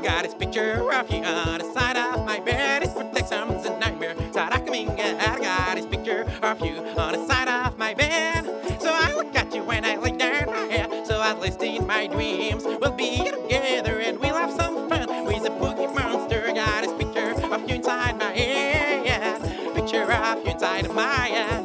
I've got this picture of you on the side of my bed. It's protections and nightmare. Sarakaminga, I got this picture of you on the side of my bed. So I look at you when I lay down my head. So at least in my dreams, we'll be together and we'll have some fun with the boogie monster. Got this picture of you inside my head. Picture of you inside my head.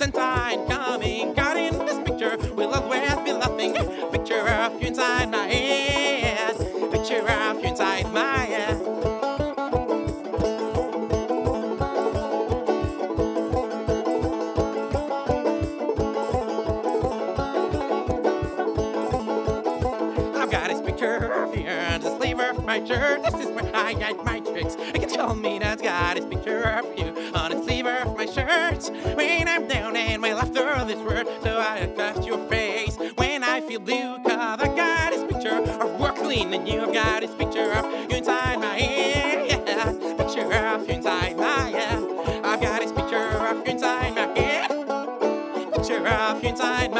Year coming. Got in this picture, we'll always be laughing. Picture of you inside my head. Picture of you inside my head. I've got this picture of you on the sleeve of my shirt. This is where I hide my tricks. You can tell me that's got this picture of you on the sleeve of my shirt down and my laughter this word, so I adjust your face. When I feel blue, cause I got this picture of Brooklyn and you have got this picture of you inside my head. Yeah, picture of you inside my head. I've got this picture of you inside my head. Picture of you inside